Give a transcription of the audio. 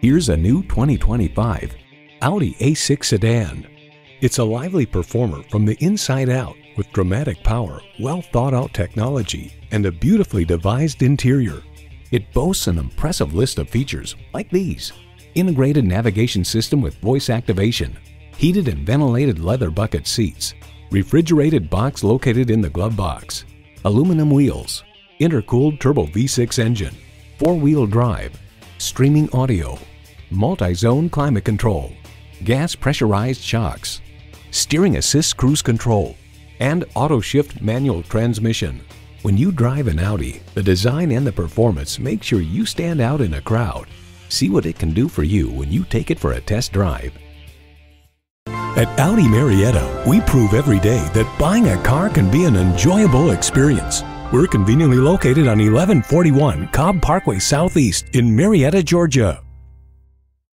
Here's a new 2025 Audi A6 sedan. It's a lively performer from the inside out with dramatic power, well thought out technology, and a beautifully devised interior. It boasts an impressive list of features like these. Integrated navigation system with voice activation, heated and ventilated leather bucket seats, refrigerated box located in the glove box, aluminum wheels, intercooled turbo V6 engine, four-wheel drive, streaming audio, multi-zone climate control, gas pressurized shocks, steering assist cruise control, and auto shift manual transmission. When you drive an Audi, the design and the performance make sure you stand out in a crowd. See what it can do for you when you take it for a test drive. At Audi Marietta, we prove every day that buying a car can be an enjoyable experience. We're conveniently located on 1141 Cobb Parkway Southeast in Marietta, Georgia.